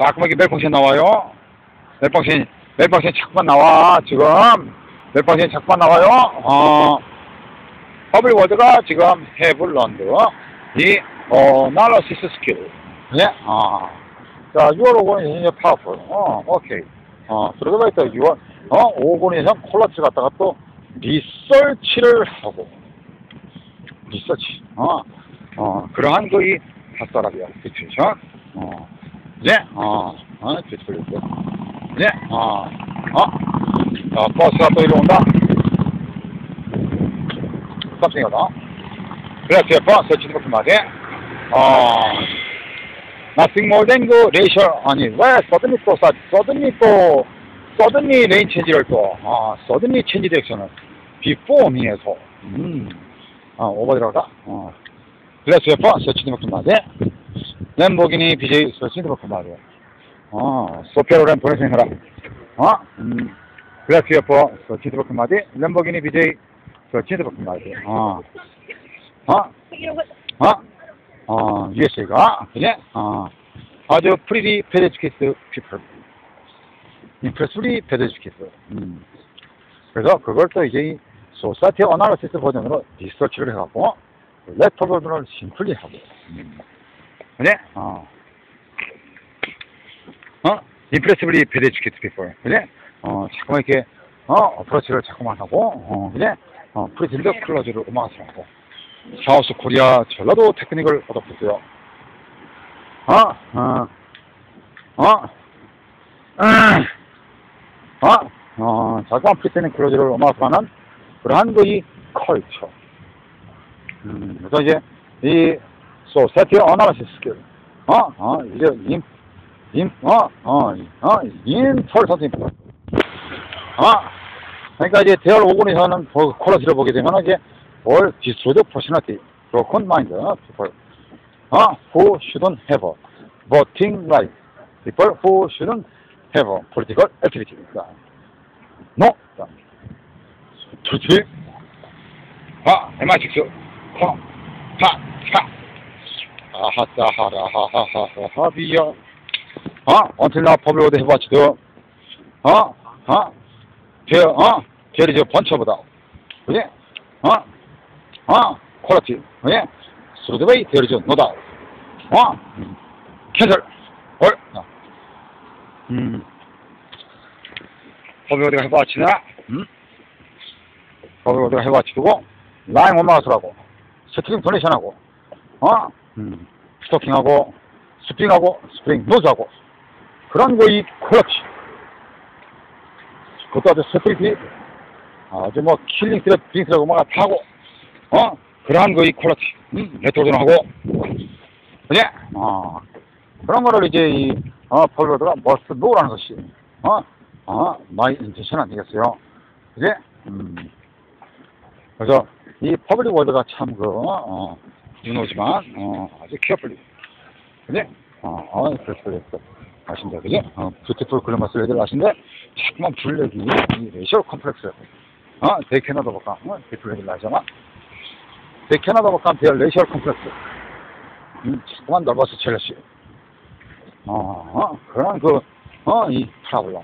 자꾸만 멜펑신 나와요. 멜펑신, 멜펑신 자꾸만 나와, 지금. 멜펑신 자꾸만 나와요. 어, 버블 워드가 지금 have learned 이, 어, analysis skill. 예, 아. 자, 6월 5권 이제 파워풀. 어, 오케이. 어, 그러다 보니까 6월, 어, 5권 이상 콜라치 갔다가 또 리서치를 하고. 리서치. 어, 어, 그러한 거이 핫사람이야. 그치, 죠 어, 예, 어, 어, 뒤틀렸고. 예, 어, 어, 어, 버스가 또 이리 온다. 그래, 뒤에 버스, 그 말이. 어, nothing more than 그 레이셜, 아니, 왜 서든리 또, 사, 서든리 또, 서든리 레인 체인지를 또, 아, 서든리 체인지 디렉션을 before me에서, 음, 아, 오버 들어가, 어. 그래서 서치드 먹좀 말이. 램보기니 BJ 서치드 먹좀 말이. 어, 소피아로 램 보내주느라. 어, 음. 서치드 먹좀 말이. 램보기니 BJ 서치드 먹좀 말이. 어, 어, 어, 어, USA가, 그지? 어, 아주 프리리 페데주케이스 피플. 임프레스리 페데주케이스. 음. 그래서 그걸 또 이제 소사이티 어나리시스 버전으로 리서치를 해갖고 랩터 버전을 심플리 하고. 음. 그지? 어. 어? 임프레스리 페데주케이스 피플. 그지? 어, 자꾸만 이렇게, 어, 어프로치를 자꾸만 하고, 어, 그지? 어, 프리딜드 클로즈를 음악을 하고. 사우스 코리아 전라도 테크닉을 얻어보세요. 어, 어, 어, 음, 어, 어, 자꾸만 프리테닝 클로즈를 음악하는 그러한 거이 컬처. 음, 그래서 이제 이 소사이티 어나리시스 스킬, 어, 어, 이제 임, 임, 어, 어, 어, 인털 선생님. 어, 그러니까 이제 대열 5군에서는 콜러지를 보게 되면 이제 or disorder personality, broken mind people, uh, who shouldn't have a voting right, people who shouldn't have a political activity. No. 그렇지. 아, MI6, 콩, 파, 파. 아하싸하라, 하하하하, 비야. 어? public order 해봤지도, 어? 어? 제, 어? 제리 저 번쳐보다. 그지? 어? 어? 퀄리티. 예? 수드웨이 데리죠. 노다. 어? 음. 캔슬. 올. 어. 음. 어디가 해봐치나? 음? 어디가 해봐치고, 라인 원마우스라고, 스트링 도네이션하고, 어? 음. 스토킹하고, 스프링하고, 스프링 노즈하고, 그런 거이 퀄리티. 그것도 아주 스프링이 아주 뭐 킬링 스트레 링스라고 막 타고, 어? 그러한 거이 퀄리티. 음? 레토드하고, 그지? 어. 그런 거를 이제 이, 어, 폴로드가 머스트 노라는 것이, 어? 어, 마이 인텐션 아니겠어요? 그지? 음. 그래서 이 퍼블릭 워드가 참 그, 어, 유노지만, 어, 아주 케어풀리. 그지? 어, 어, 그래서. 아신다, 그지? 어, 뷰티풀 글래머스 레들 아신데, 자꾸만 블랙이, 이 레이셜 컴플렉스. 어, 데이캐나다 볼까? 어, 데이플 레들 나잖아. 데이캐나다 볼까? 데어 레이셜 컴플렉스. 음, 자꾸만 넓어서 첼시. 어, 어, 그런 그, 어, 이 프라블럼.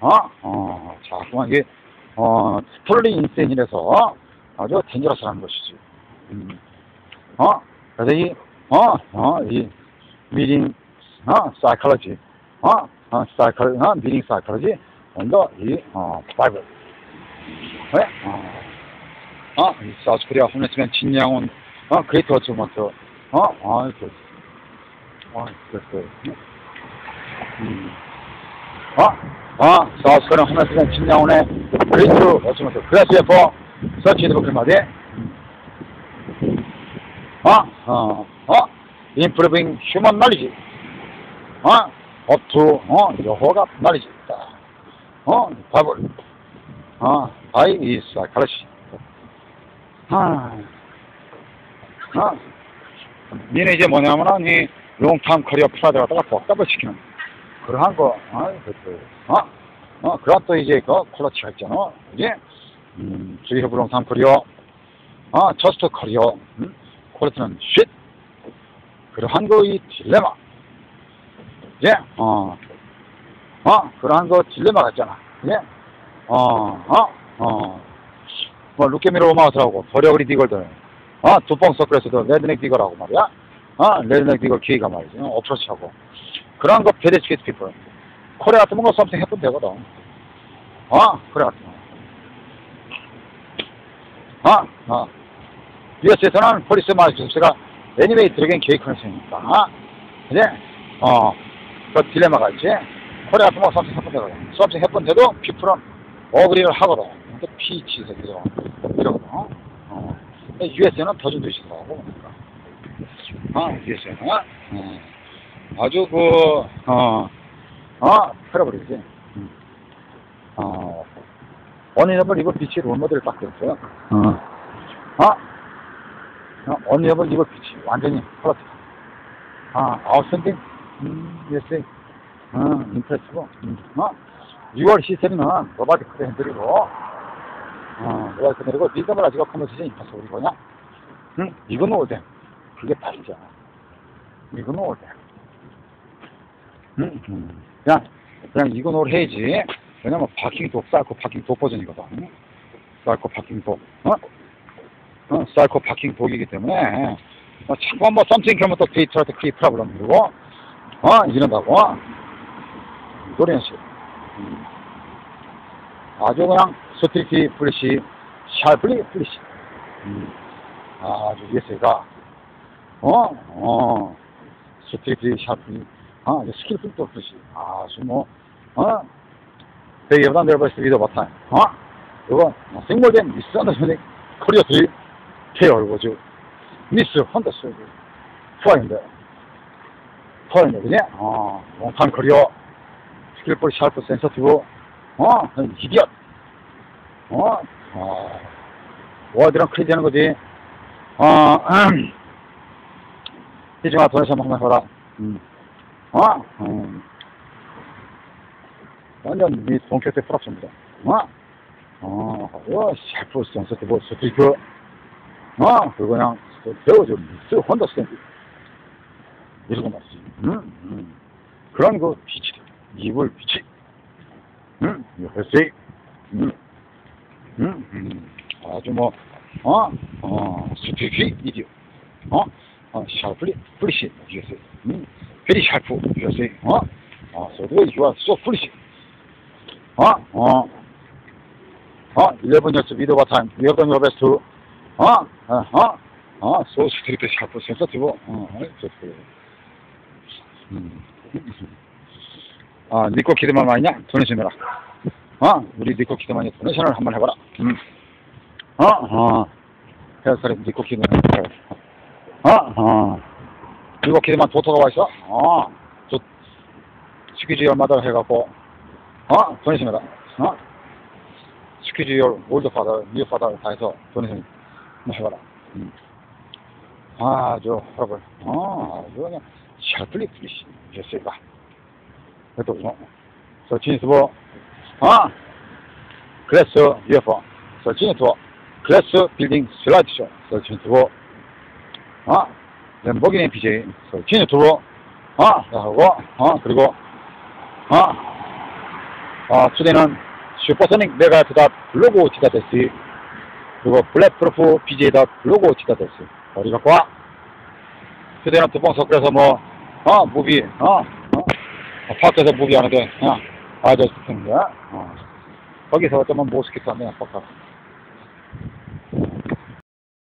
어, 어, 자꾸만 이게, 어, 스톨리 인센이라서 아주 덴저러스라는 것이지. 음. 어, 그래서 이, 어, 어, 이, 미링, 어, 사이클러지, 어, 어, 사이클, 어, 미링 사이클러지, 언더, 이, 어, 바이블. 왜? 어, 어, 이 사우스 코리아 홈레스맨 진양원, 어, 그레이트 어처먼트, 어, 어, 그, 어, 그랬어요. 음. 어, 어, 사우스 코리아 홈레스맨 진양원의 그레이트 어처먼트, 그래서 예뻐, 서치 드 버클 말이, 어, 어, 어, improving human knowledge, 어, up to, 어, 여호가 knowledge, 어, 바이블, 어, I is psychology. 아, 아, 니네 이제 뭐냐면은 이 롱탐 커리어 프라드 갖다가 복잡을 시키는 그러한 거, 아, 그, 어, 어, 그런 또 이제 그 콜라치가 있잖아, 이제, 음, 주의 해부 롱탐 커리어, 아, 저스트 커리어, 음, 콜라치는 쉿, 그러한 거이 딜레마, 예, 어, 어, 그러한 거 딜레마가 있잖아. 예, 어, 어, 어, 뭐, 루케미로 마우스라고, 버려그리 디걸들, 어, 두뽕 서클에서도 레드넥 디걸하고 말이야. 어, 레드넥 디걸 키가 말이지. 어, 어프로치하고. 그러한 거 페데치케이트 피플. 코레 같은 거 썸씽 해보면 되거든. 어, 그래 같은 거. 어, 어. US에서는 폴리스 마우스가 애니메이 드래곤 계획하는 셈이니까. 이제, 어, 그 딜레마가 있지. 코레 같은 거 썸씽 해본 되거든. 썸씽 해본 데도 피플은 어그리를 하거든. 근데 피치 새끼죠. 이러거든. 어. US에는 더 좀 드시더라고. 어, US에는. 어. 아주 그, 어, 어, 팔아버리지. 음. 어, 언니너블 이거 빛이 롤모델 딱 됐어요. 어, 어, 어 언니너블 이거 빛이 완전히 플러스. 아, 아웃스탠딩. 음, 예스. 어, 임프레스고. 음, 어, 6월 시세는 로바트 크레 핸들이고, 어, 로바트 핸들이고, 리더블 아직 컨버세션 임파스 우리 거냐? 응, 넣을 때. 그게. 이거 넣을 때. 응, 응. 그냥, 그냥 이거 넣을 해야지. 왜냐면 사이코 파킹 독 버전이거든. 파킹 독, 어? 어, 사이코 파킹 독이기 때문에, 어, 자꾸 뭐 썸씽 겸은 또 데이터한테 크리 프라블럼 그러고, 어, 이런다고. 노래는 씨. 음. 아주 그냥 스트리티 플래시, 샤프리 플래시. 음. 아주 예세가, 어, 어, 스트리티 샤프리, 아, 스킬풀 또 플래시. 아주 뭐, 어, 대기보다 내버스 리더 바탕, 어? 이거, 뭐 생물된 미스 언더스탠딩 코리아 트립, 케어 이거죠. 미스 헌더스, 포인데, 포인데, 그냥, 어, 롱탄 코리아, 스킬풀 샤프 센서티브, 어, 이디엇, 어, 어, 워드랑 크레이지 하는 거지. 어, 음. 이중아 돈에서 한번 해봐라. 음. 어, 음. 완전 미 본격적 프락입니다. 어, 어, 어, 샤프 센서티 뭐 스트리크, 어, 그거 그냥 배워줘. 미스 혼다 스탠드. 이러고 말이지. 음, 음. 그런 그 빛이, 이불 빛이. 음, 글쎄, 음, 음, 음. 아주 뭐, 어, 어, 스티피 이디오, 어, 어, 샤프리, 플리시, 이겼어요. 음, 베리 샤프, 이겼어요. 어, 어, you are so foolish. 어, 어, 어, 11 years best to, 어, 어, 어, 어, so strict, sharp, sensitive. 어, 어, 좋고. 음. 아, 니코 키드만 많이냐? 도네션 해라. 어, 우리 니코 키드만이 도네션을 한번 해봐라. 음. 어, 어, 헤어스타일 니코 키드만 해봐라. 어, 어. 니코 키드만 도토가 와 있어? 어, 저, 스퀴즈 얼마다 해갖고, 어, 도네션 해라. 어? 스퀴즈 열, 올드 파다, 뉴 파다 다 해서 도네션 한번 해봐라. 음. 아, 저, 여러분. 어, 아주 그냥, 샤플리 플리시. 됐을까? 그래도, 어, 저, 진스보, 어, 그래서, UFO, 저, 진스보, 그래서, 빌딩, 슬라이드 쇼, 저, 진스보, 어, 램보기니 BJ, 저, 진스보, 어, 하고, 어, 그리고, 어, 어, 주제는 슈퍼소닉 메가트다 블로그 치다 됐지. 그리고 블랙프로프 BJ다 블로그 치다 됐지. 어디 갖고 와? 휴대는 두봉 섞여서 뭐, 어, 무비, 어, 어, 파크에서 무비 하는데, 어, 아저씨 거, 어. 거기서 어쩌면 모스키트 하면 아빠가.